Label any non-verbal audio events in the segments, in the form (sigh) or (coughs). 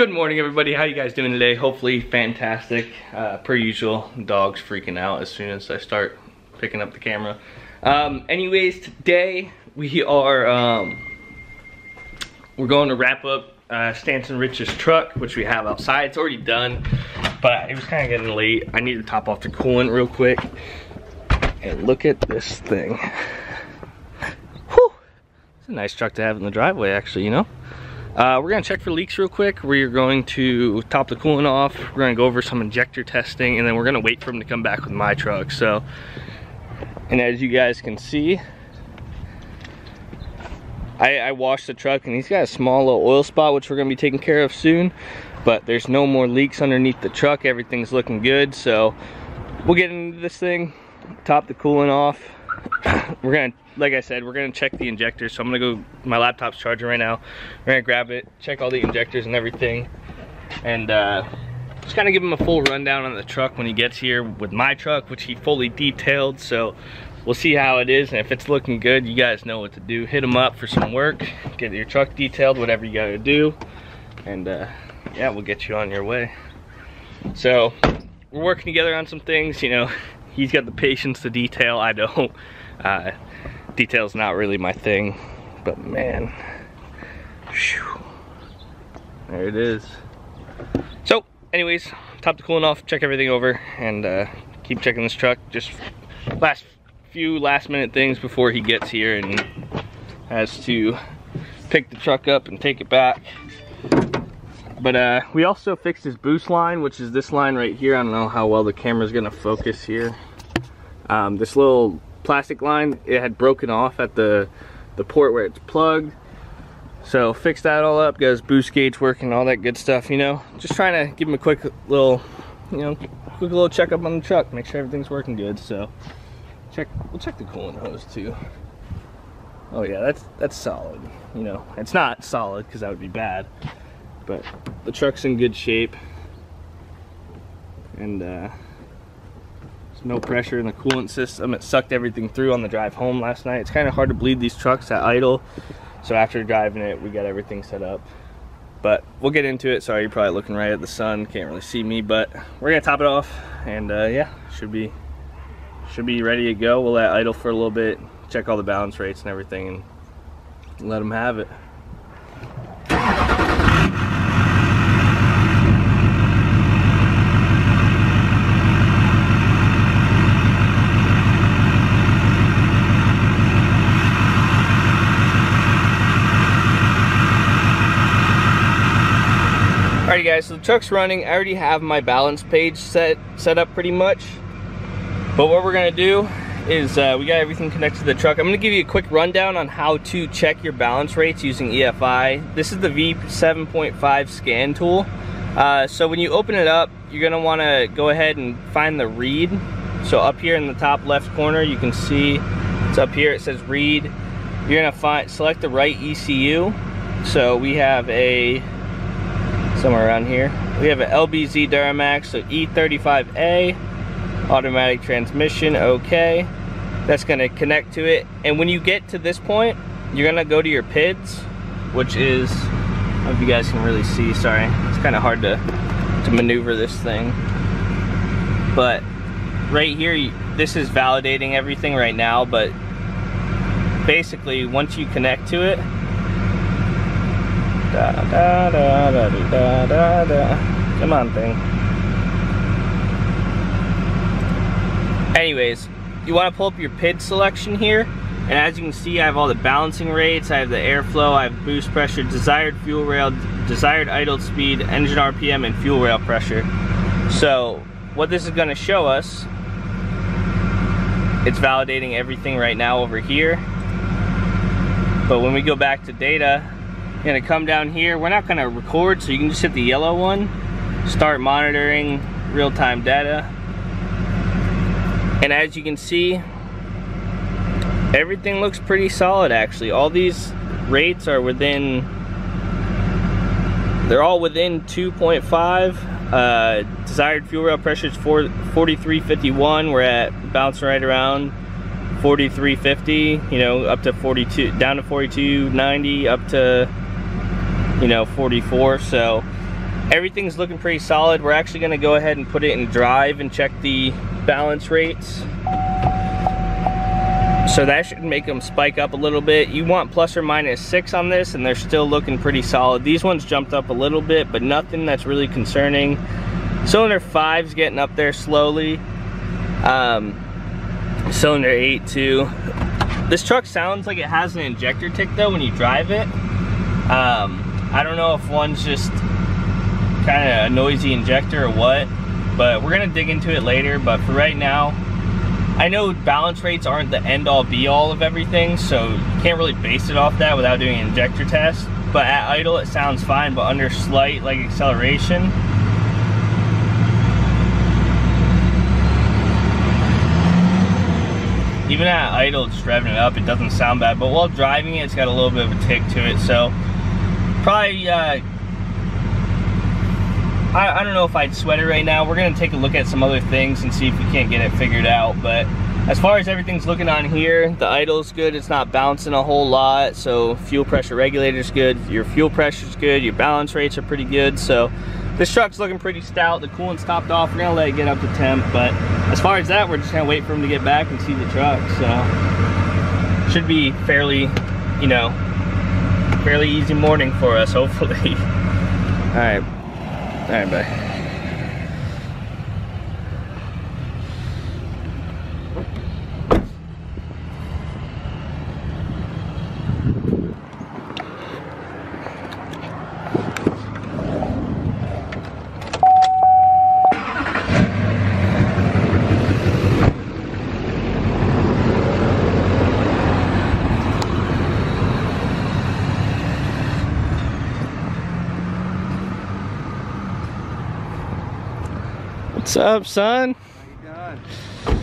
Good morning, everybody. How you guys doing today? Hopefully fantastic. Uh, per usual, dog's freaking out as soon as I start picking up the camera. Um, anyways, today we are um, we're going to wrap up uh, Stanton Rich's truck, which we have outside. It's already done, but it was kind of getting late. I need to top off the coolant real quick. And look at this thing. Whew. It's a nice truck to have in the driveway, actually, you know? Uh, we're gonna check for leaks real quick. We're going to top the coolant off. We're gonna go over some injector testing and then we're gonna wait for him to come back with my truck. So, and as you guys can see, I, I washed the truck and he's got a small little oil spot which we're gonna be taking care of soon. But there's no more leaks underneath the truck. Everything's looking good. So we'll get into this thing, top the coolant off. (coughs) we're gonna like I said, we're gonna check the injectors. So I'm gonna go, my laptop's charging right now. We're gonna grab it, check all the injectors and everything. And uh, just kind of give him a full rundown on the truck when he gets here with my truck, which he fully detailed. So we'll see how it is. And if it's looking good, you guys know what to do. Hit him up for some work, get your truck detailed, whatever you gotta do. And uh, yeah, we'll get you on your way. So we're working together on some things, you know, he's got the patience to detail, I don't. (laughs) Uh, detail's not really my thing, but man, whew, there it is. So, anyways, top the coolant off, check everything over, and uh, keep checking this truck. Just last few last minute things before he gets here and has to pick the truck up and take it back. But uh, we also fixed his boost line, which is this line right here. I don't know how well the camera's gonna focus here. Um, this little plastic line, it had broken off at the, the port where it's plugged. So fix that all up, got his boost gauge working, all that good stuff, you know. Just trying to give him a quick little, you know, quick little checkup on the truck, make sure everything's working good. So check, we'll check the coolant hose too. Oh yeah, that's that's solid. You know, it's not solid because that would be bad, but the truck's in good shape. And uh, no pressure in the coolant system. It sucked everything through on the drive home last night. It's kind of hard to bleed these trucks at idle. So after driving it, we got everything set up. But we'll get into it. Sorry, you're probably looking right at the sun. Can't really see me, but we're gonna top it off. And uh, yeah, should be should be ready to go. We'll let idle for a little bit, check all the balance rates and everything, and let them have it. Truck's running. I already have my balance page set set up pretty much. But what we're gonna do is uh, we got everything connected to the truck. I'm gonna give you a quick rundown on how to check your balance rates using EFI. This is the V7.5 scan tool. Uh, so when you open it up, you're gonna wanna go ahead and find the read. So up here in the top left corner, you can see it's up here, it says read. You're gonna find select the right ECU. So we have a somewhere around here. We have an LBZ Duramax, so E35A, automatic transmission, okay. That's gonna connect to it. And when you get to this point, you're gonna go to your PIDs, which is, I don't know if you guys can really see, sorry. It's kind of hard to, to maneuver this thing. But right here, this is validating everything right now, but basically once you connect to it, Da, da, da, da, da, da, da. Come on, thing. Anyways, you want to pull up your PID selection here. And as you can see, I have all the balancing rates, I have the airflow, I have boost pressure, desired fuel rail, desired idle speed, engine RPM, and fuel rail pressure. So, what this is going to show us, it's validating everything right now over here. But when we go back to data, gonna come down here. We're not gonna record, so you can just hit the yellow one. Start monitoring real-time data. And as you can see, everything looks pretty solid actually. All these rates are within, they're all within 2.5. Uh, desired fuel rail pressure is 4351. We're at bouncing right around 4350, you know, up to 42, down to 4290, up to you know 44 so everything's looking pretty solid. We're actually gonna go ahead and put it in drive and check the balance rates. So that should make them spike up a little bit. You want plus or minus six on this and they're still looking pretty solid. These ones jumped up a little bit, but nothing that's really concerning. Cylinder five's getting up there slowly. Um, cylinder eight too. This truck sounds like it has an injector tick though when you drive it. Um, I don't know if one's just kind of a noisy injector or what, but we're gonna dig into it later. But for right now, I know balance rates aren't the end all be all of everything, so you can't really base it off that without doing an injector test. But at idle, it sounds fine, but under slight like acceleration, even at idle, just revving it up, it doesn't sound bad. But while driving it, it's got a little bit of a tick to it. So probably, uh, I, I don't know if I'd sweat it right now. We're gonna take a look at some other things and see if we can't get it figured out. But as far as everything's looking on here, the idle's good. It's not bouncing a whole lot. So fuel pressure regulator's good. Your fuel pressure's good. Your balance rates are pretty good. So this truck's looking pretty stout. The coolant's topped off. We're gonna let it get up to temp. But as far as that, we're just gonna wait for him to get back and see the truck. So should be fairly, you know, fairly easy morning for us, hopefully. All right, all right, bye. What's up, son? How you doing?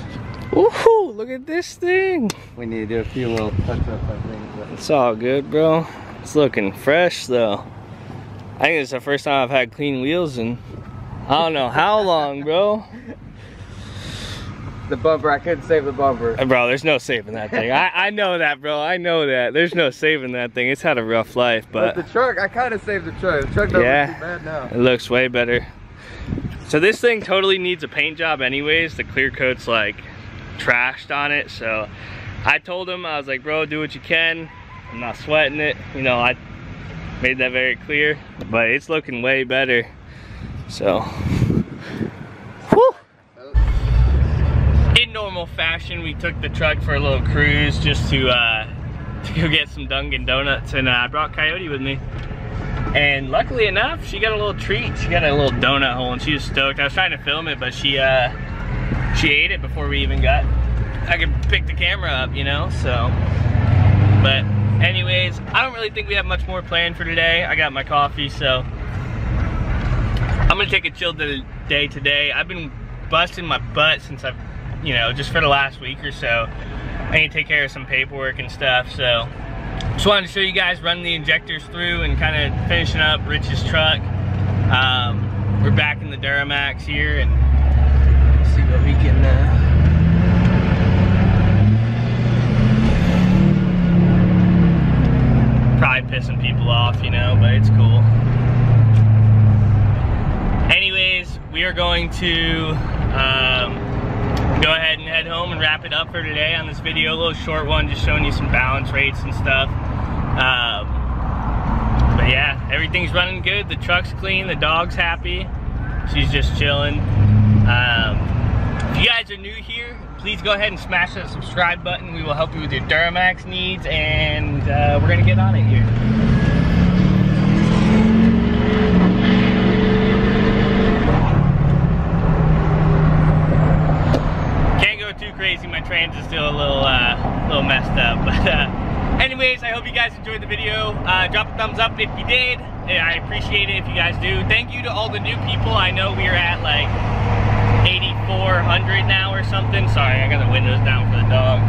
Woohoo, look at this thing. We need to do a few little touch-ups, I think. But It's all good, bro. It's looking fresh, though. I think it's the first time I've had clean wheels in I don't know how long, bro. the bumper, I couldn't save the bumper. Uh, Bro, there's no saving that thing. I, I know that, bro. I know that. There's no saving that thing. It's had a rough life, But, but the truck, I kind of saved the truck. The truck doesn't Yeah. look too bad now. it looks way better. So this thing totally needs a paint job anyways. The clear coat's like trashed on it. So I told him, I was like, bro, do what you can. I'm not sweating it. You know, I made that very clear, but it's looking way better. So, whew. In normal fashion, we took the truck for a little cruise just to, uh, (laughs) to go get some Dunkin' Donuts and uh, I brought Coyote with me. And luckily enough, she got a little treat. She got a little donut hole and she was stoked. I was trying to film it, but she uh, she ate it before we even got, I could pick the camera up, you know, so. But anyways, I don't really think we have much more planned for today. I got my coffee, so. I'm gonna take a chill day today. I've been busting my butt since I've, you know, just for the last week or so. I need to take care of some paperwork and stuff, so. Just wanted to show you guys running the injectors through and kind of finishing up Rich's truck. Um, we're back in the Duramax here and see what we can uh, probably pissing people off, you know, but it's cool. Anyways, we are going to um, go ahead and head home and wrap it up for today on this video. A little short one, just showing you some balance rates and stuff. Um, but yeah, everything's running good. The truck's clean, the dog's happy. She's just chilling. Um, if you guys are new here, please go ahead and smash that subscribe button. We will help you with your Duramax needs, and uh, we're gonna get on it here. Can't go too crazy. My trans is still a little, uh, little messed up. (laughs) But uh, anyways, I hope you guys enjoyed the video. Uh, drop a thumbs up if you did. I appreciate it if you guys do. Thank you to all the new people. I know we are at like 8,400 now or something. Sorry, I got the windows down for the dog.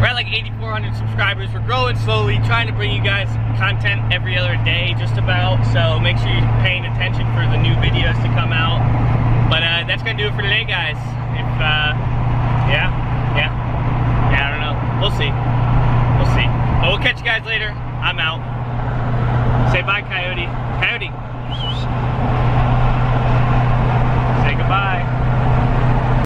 We're at like 8,400 subscribers. We're growing slowly, trying to bring you guys content every other day, just about. So make sure you're paying attention for the new videos to come out. But uh, that's gonna do it for today, guys. If uh, yeah, yeah, yeah, I don't know. We'll see. We'll see. But we'll catch you guys later. I'm out. Say bye, Coyote.